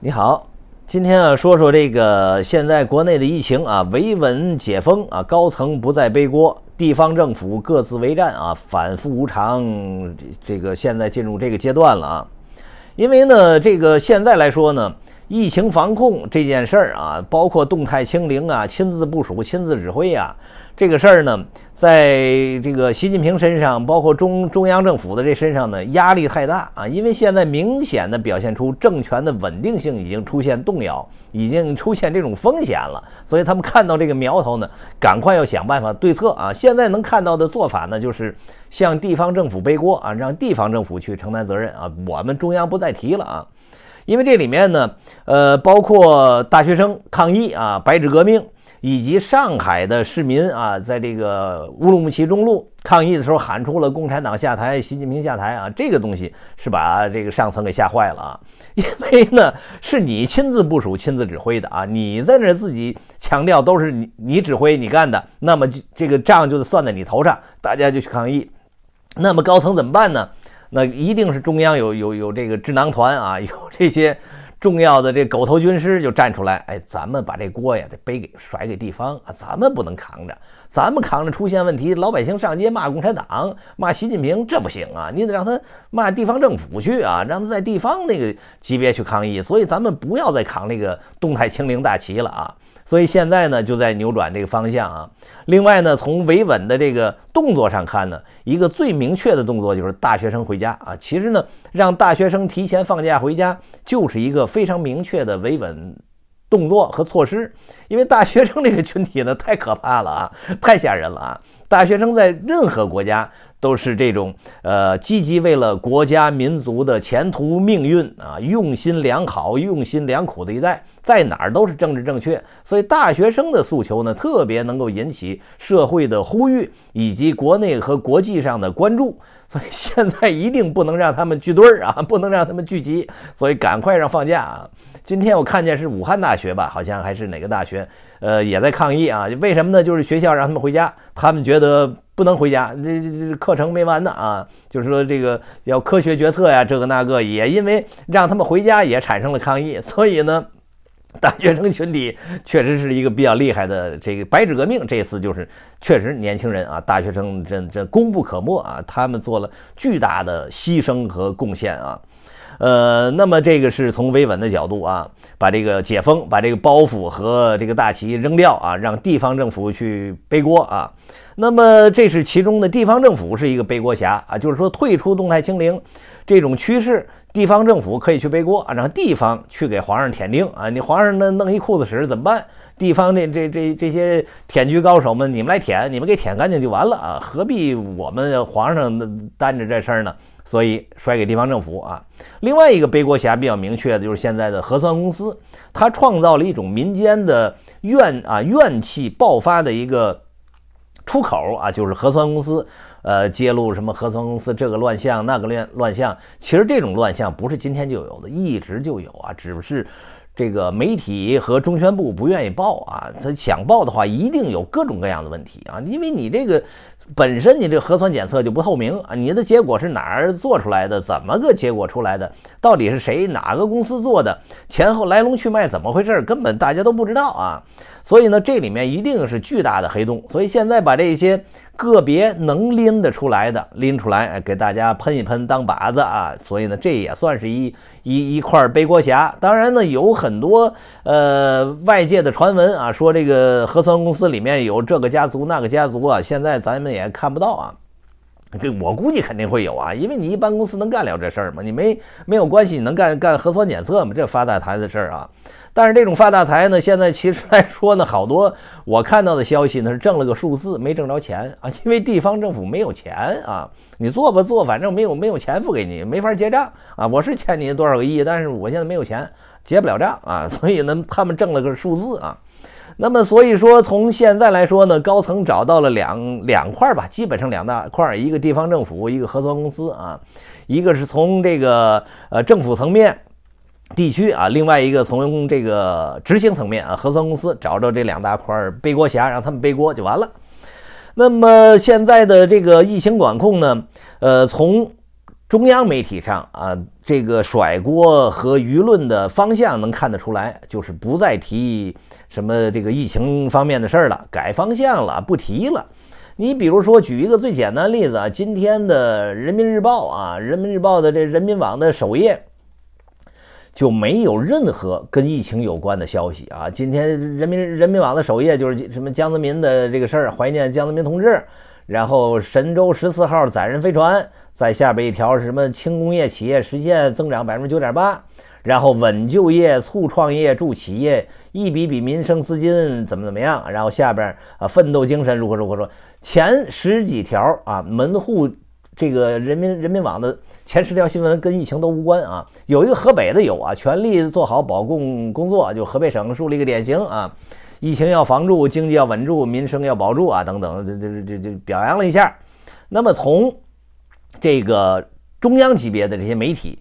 你好，今天啊说说这个现在国内的疫情啊维稳解封啊，高层不再背锅，地方政府各自为战啊，反复无常，这个现在进入这个阶段了啊。因为呢，这个现在来说呢，疫情防控这件事儿啊，包括动态清零啊，亲自部署、亲自指挥啊。这个事儿呢，在这个习近平身上，包括中中央政府的这身上呢，压力太大啊！因为现在明显的表现出政权的稳定性已经出现动摇，已经出现这种风险了，所以他们看到这个苗头呢，赶快要想办法对策啊！现在能看到的做法呢，就是向地方政府背锅啊，让地方政府去承担责任啊，我们中央不再提了啊！因为这里面呢，呃，包括大学生抗议啊，白纸革命。以及上海的市民啊，在这个乌鲁木齐中路抗议的时候，喊出了“共产党下台，习近平下台”啊，这个东西是把这个上层给吓坏了啊，因为呢是你亲自部署、亲自指挥的啊，你在那自己强调都是你你指挥、你干的，那么这个账就得算在你头上，大家就去抗议，那么高层怎么办呢？那一定是中央有有有这个智囊团啊，有这些。重要的这狗头军师就站出来，哎，咱们把这锅呀得背给甩给地方啊，咱们不能扛着，咱们扛着出现问题，老百姓上街骂共产党、骂习近平，这不行啊，你得让他骂地方政府去啊，让他在地方那个级别去抗议，所以咱们不要再扛那个动态清零大旗了啊。所以现在呢，就在扭转这个方向啊。另外呢，从维稳的这个动作上看呢，一个最明确的动作就是大学生回家啊。其实呢，让大学生提前放假回家，就是一个非常明确的维稳动作和措施。因为大学生这个群体呢，太可怕了啊，太吓人了啊。大学生在任何国家。都是这种呃，积极为了国家民族的前途命运啊，用心良好、用心良苦的一代，在哪儿都是政治正确。所以大学生的诉求呢，特别能够引起社会的呼吁，以及国内和国际上的关注。所以现在一定不能让他们聚堆儿啊，不能让他们聚集。所以赶快让放假啊！今天我看见是武汉大学吧，好像还是哪个大学，呃，也在抗议啊。为什么呢？就是学校让他们回家，他们觉得。不能回家，这这课程没完呢啊！就是说这个要科学决策呀，这个那个也因为让他们回家也产生了抗议，所以呢，大学生群体确实是一个比较厉害的这个白纸革命。这次就是确实年轻人啊，大学生这这功不可没啊，他们做了巨大的牺牲和贡献啊。呃，那么这个是从维稳的角度啊，把这个解封，把这个包袱和这个大旗扔掉啊，让地方政府去背锅啊。那么这是其中的地方政府是一个背锅侠啊，就是说退出动态清零这种趋势，地方政府可以去背锅啊，让地方去给皇上舔腚啊。你皇上那弄一裤子屎怎么办？地方这这这这些舔局高手们，你们来舔，你们给舔干净就完了啊，何必我们皇上担着这事儿呢？所以甩给地方政府啊。另外一个背锅侠比较明确的就是现在的核酸公司，它创造了一种民间的怨啊怨气爆发的一个。出口啊，就是核酸公司，呃，揭露什么核酸公司这个乱象那个乱乱象。其实这种乱象不是今天就有的，一直就有啊，只是这个媒体和中宣部不愿意报啊。他想报的话，一定有各种各样的问题啊，因为你这个。本身你这核酸检测就不透明啊，你的结果是哪儿做出来的？怎么个结果出来的？到底是谁哪个公司做的？前后来龙去脉怎么回事？根本大家都不知道啊！所以呢，这里面一定是巨大的黑洞。所以现在把这些个别能拎得出来的拎出来，给大家喷一喷当靶子啊！所以呢，这也算是一。一一块背锅侠，当然呢，有很多呃外界的传闻啊，说这个核酸公司里面有这个家族那个家族啊，现在咱们也看不到啊。我估计肯定会有啊，因为你一般公司能干了这事儿吗？你没没有关系，你能干干核酸检测吗？这发大财的事儿啊！但是这种发大财呢，现在其实来说呢，好多我看到的消息呢是挣了个数字，没挣着钱啊，因为地方政府没有钱啊。你做吧做，反正没有没有钱付给你，没法结账啊。我是欠你多少个亿，但是我现在没有钱，结不了账啊。所以呢，他们挣了个数字啊。那么所以说，从现在来说呢，高层找到了两两块吧，基本上两大块，一个地方政府，一个核酸公司啊，一个是从这个呃政府层面。地区啊，另外一个从这个执行层面啊，核酸公司找着这两大块背锅侠，让他们背锅就完了。那么现在的这个疫情管控呢，呃，从中央媒体上啊，这个甩锅和舆论的方向能看得出来，就是不再提什么这个疫情方面的事儿了，改方向了，不提了。你比如说，举一个最简单的例子啊，今天的人民日报啊，人民日报的这人民网的首页就没有任何跟疫情有关的消息啊。今天人民人民网的首页就是什么江泽民的这个事儿，怀念江泽民同志。然后神舟十四号载人飞船在下边一条是什么？轻工业企业实现增长百分之九点八，然后稳就业、促创业、助企业，一笔笔民生资金怎么怎么样？然后下边啊，奋斗精神如何如何说？前十几条啊，门户这个人民人民网的前十条新闻跟疫情都无关啊。有一个河北的有啊，全力做好保供工作，就河北省树立一个典型啊。疫情要防住，经济要稳住，民生要保住啊，等等，这这这这表扬了一下。那么从这个中央级别的这些媒体。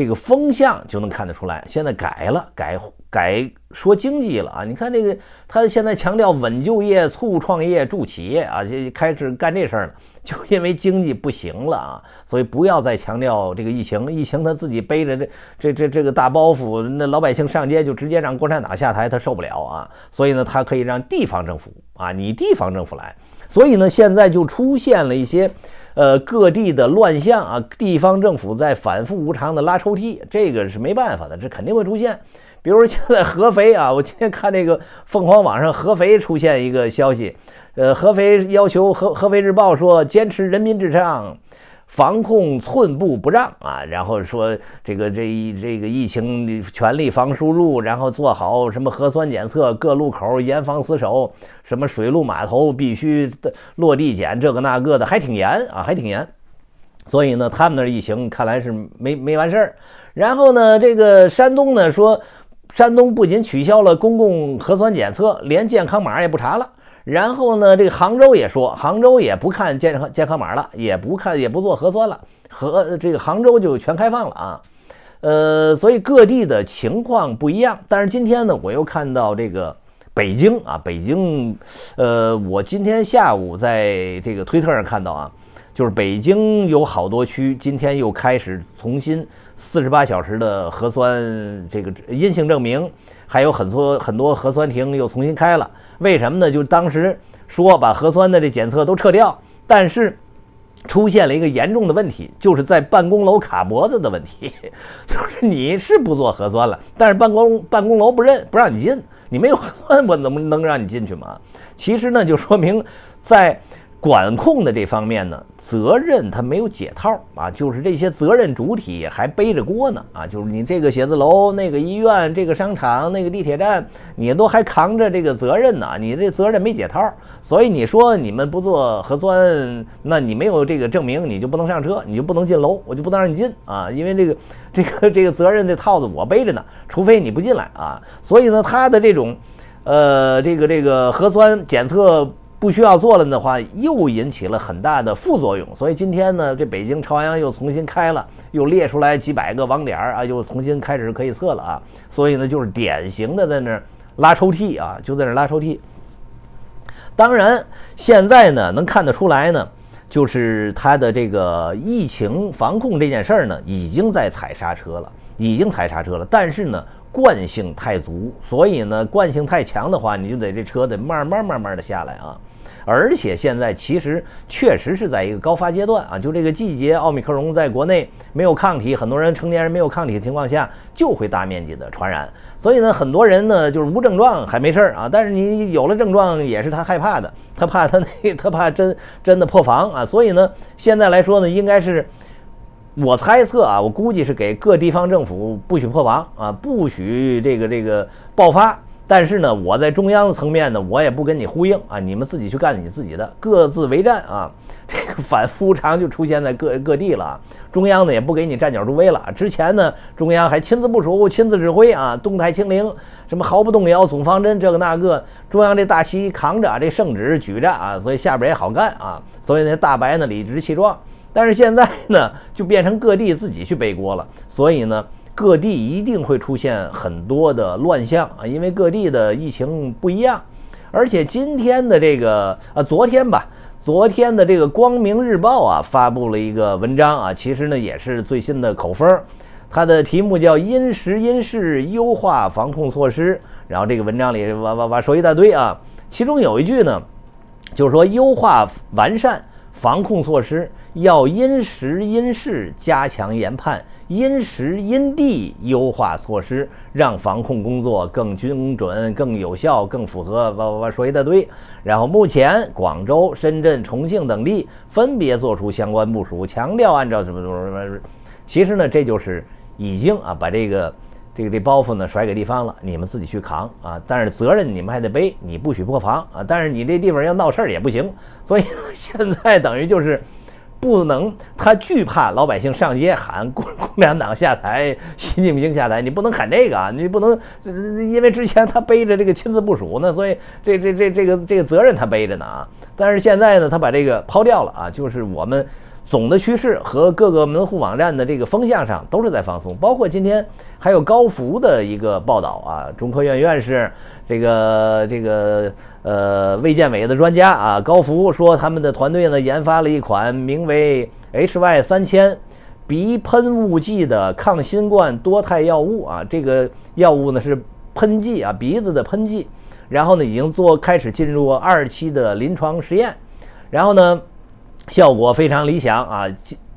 这个风向就能看得出来，现在改了，改改说经济了啊！你看这个，他现在强调稳就业、促创业、助企业啊，就开始干这事儿了。就因为经济不行了啊，所以不要再强调这个疫情，疫情他自己背着这这这这个大包袱，那老百姓上街就直接让共产党下台，他受不了啊。所以呢，他可以让地方政府啊，你地方政府来。所以呢，现在就出现了一些。呃，各地的乱象啊，地方政府在反复无常的拉抽屉，这个是没办法的，这肯定会出现。比如说现在合肥啊，我今天看那个凤凰网上合肥出现一个消息，呃，合肥要求合合肥日报说坚持人民至上。防控寸步不让啊，然后说这个这一这个疫情全力防输入，然后做好什么核酸检测，各路口严防死守，什么水陆码头必须落地检，这个那个的还挺严啊，还挺严。所以呢，他们那疫情看来是没没完事儿。然后呢，这个山东呢说，山东不仅取消了公共核酸检测，连健康码也不查了。然后呢，这个杭州也说，杭州也不看健康健康码了，也不看也不做核酸了，和这个杭州就全开放了啊。呃，所以各地的情况不一样。但是今天呢，我又看到这个北京啊，北京，呃，我今天下午在这个推特上看到啊，就是北京有好多区今天又开始重新四十八小时的核酸这个阴性证明，还有很多很多核酸亭又重新开了。为什么呢？就当时说把核酸的这检测都撤掉，但是出现了一个严重的问题，就是在办公楼卡脖子的问题。就是你是不做核酸了，但是办公办公楼不认，不让你进。你没有核酸，我怎么能让你进去嘛？其实呢，就说明在。管控的这方面呢，责任他没有解套啊，就是这些责任主体还背着锅呢啊，就是你这个写字楼、那个医院、这个商场、那个地铁站，你都还扛着这个责任呢，你这责任没解套，所以你说你们不做核酸，那你没有这个证明，你就不能上车，你就不能进楼，我就不能让你进啊，因为这个这个这个责任的套子我背着呢，除非你不进来啊，所以呢，他的这种呃这个这个核酸检测。不需要做了的话，又引起了很大的副作用。所以今天呢，这北京朝阳又重新开了，又列出来几百个网点啊，又重新开始可以测了啊。所以呢，就是典型的在那拉抽屉啊，就在那拉抽屉。当然，现在呢，能看得出来呢，就是它的这个疫情防控这件事儿呢，已经在踩刹车了，已经踩刹车了。但是呢，惯性太足，所以呢，惯性太强的话，你就得这车得慢慢慢慢的下来啊。而且现在其实确实是在一个高发阶段啊，就这个季节，奥密克戎在国内没有抗体，很多人成年人没有抗体的情况下，就会大面积的传染。所以呢，很多人呢就是无症状还没事儿啊，但是你有了症状也是他害怕的，他怕他那他怕真真的破防啊。所以呢，现在来说呢，应该是我猜测啊，我估计是给各地方政府不许破防啊，不许这个这个爆发。但是呢，我在中央层面呢，我也不跟你呼应啊，你们自己去干你自己的，各自为战啊。这个反复常就出现在各各地了，中央呢也不给你站脚助威了。之前呢，中央还亲自部署、亲自指挥啊，动态清零，什么毫不动摇、总方针，这个那个，中央这大旗扛着，啊这圣旨举着啊，所以下边也好干啊。所以那大白呢理直气壮。但是现在呢，就变成各地自己去背锅了，所以呢。各地一定会出现很多的乱象啊，因为各地的疫情不一样，而且今天的这个啊，昨天吧，昨天的这个《光明日报》啊发布了一个文章啊，其实呢也是最新的口风，它的题目叫“因时因势优化防控措施”。然后这个文章里哇哇哇说一大堆啊，其中有一句呢，就是说优化完善防控措施要因时因势加强研判。因时因地优化措施，让防控工作更精准、更有效、更符合。哇哇哇，说一大堆。然后，目前广州、深圳、重庆等地分别做出相关部署，强调按照什么什么什么。其实呢，这就是已经啊，把这个这个这包袱呢甩给地方了，你们自己去扛啊。但是责任你们还得背，你不许破防啊。但是你这地方要闹事儿也不行。所以 现在等于就是。不能，他惧怕老百姓上街喊共共产党下台，习近平下台，你不能喊这个啊，你不能，因为之前他背着这个亲自部署呢，所以这这这这个这个责任他背着呢啊。但是现在呢，他把这个抛掉了啊，就是我们。总的趋势和各个门户网站的这个风向上都是在放松，包括今天还有高福的一个报道啊，中科院院士这个这个呃卫健委的专家啊，高福说他们的团队呢研发了一款名为 HY 三千鼻喷雾剂的抗新冠多肽药物啊，这个药物呢是喷剂啊，鼻子的喷剂，然后呢已经做开始进入二期的临床实验，然后呢。效果非常理想啊！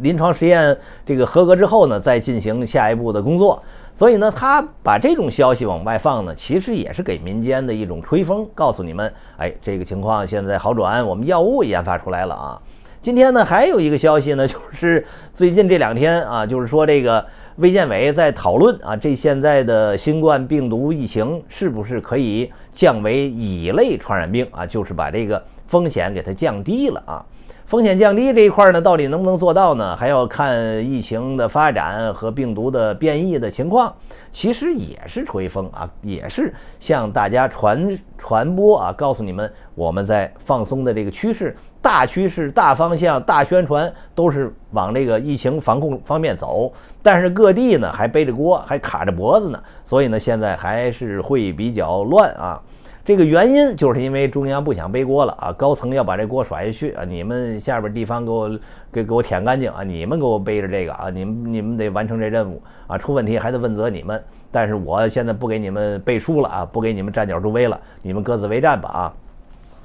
临床实验这个合格之后呢，再进行下一步的工作。所以呢，他把这种消息往外放呢，其实也是给民间的一种吹风，告诉你们，哎，这个情况现在好转，我们药物研发出来了啊。今天呢，还有一个消息呢，就是最近这两天啊，就是说这个卫健委在讨论啊，这现在的新冠病毒疫情是不是可以降为乙类传染病啊？就是把这个风险给它降低了啊。风险降低这一块呢，到底能不能做到呢？还要看疫情的发展和病毒的变异的情况。其实也是吹风啊，也是向大家传传播啊，告诉你们我们在放松的这个趋势、大趋势、大方向、大宣传都是往这个疫情防控方面走。但是各地呢还背着锅，还卡着脖子呢，所以呢现在还是会比较乱啊。这个原因就是因为中央不想背锅了啊，高层要把这锅甩下去啊，你们下边地方给我给给我舔干净啊，你们给我背着这个啊，你们你们得完成这任务啊，出问题还得问责你们。但是我现在不给你们背书了啊，不给你们站脚助威了，你们各自为战吧啊，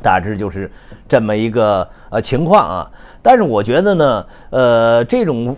大致就是这么一个呃情况啊。但是我觉得呢，呃，这种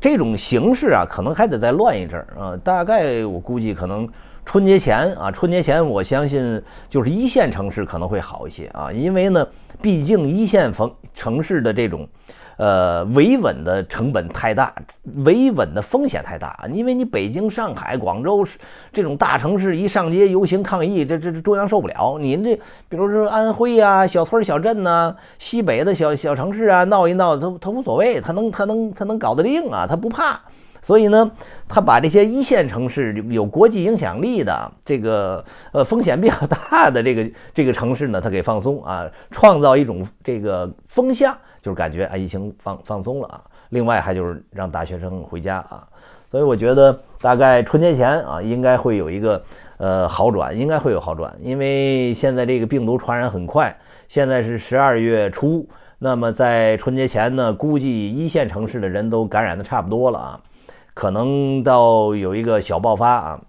这种形式啊，可能还得再乱一阵儿啊，大概我估计可能。春节前啊，春节前我相信就是一线城市可能会好一些啊，因为呢，毕竟一线城城市的这种，呃，维稳的成本太大，维稳的风险太大。因为你北京、上海、广州这种大城市一上街游行抗议，这这这中央受不了。你这比如说安徽啊，小村小镇呐，西北的小小城市啊，闹一闹，他他无所谓，他能他能他能搞得定啊，他不怕。所以呢，他把这些一线城市有国际影响力的这个呃风险比较大的这个 这个城市呢，他给放松啊，创造一种这个风向，就是感觉啊疫情放放松了啊。另外还就是让大学生回家啊。所以我觉得大概春节前啊，应该会有一个呃好转，应该会有好转，因为现在这个病毒传染很快。现在是十二月初，那么在春节前呢，估计一线城市的人都感染的差不多了啊。可能到有一个小爆发啊，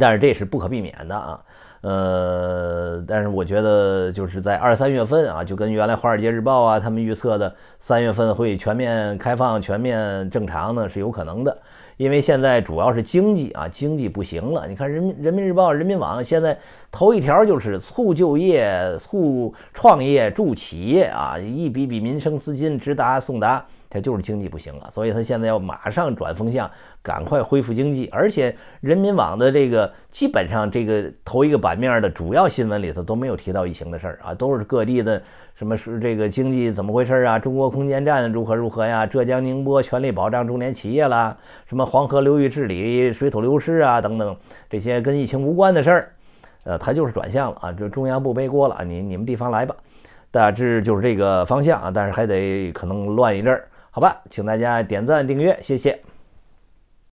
但是这是不可避免的啊。呃，但是我觉得就是在二三月份啊，就跟原来《华尔街日报》啊他们预测的三月份会全面开放、全面正常呢，是有可能的。因为现在主要是经济啊，经济不行了。你看《人民人民日报》、人民网现在头一条就是促就业、促创业、助企业啊，一笔笔民生资金直达送达。它就是经济不行了，所以它现在要马上转风向，赶快恢复经济。而且人民网的这个基本上这个头一个版面的主要新闻里头都没有提到疫情的事儿啊，都是各地的什么是这个经济怎么回事啊？中国空间站如何如何呀？浙江宁波全力保障重点企业啦，什么黄河流域治理、水土流失啊等等这些跟疫情无关的事儿，呃，它就是转向了啊，就中央不背锅了，你你们地方来吧，大致就是这个方向啊，但是还得可能乱一阵儿。好吧，请大家点赞订阅，谢谢。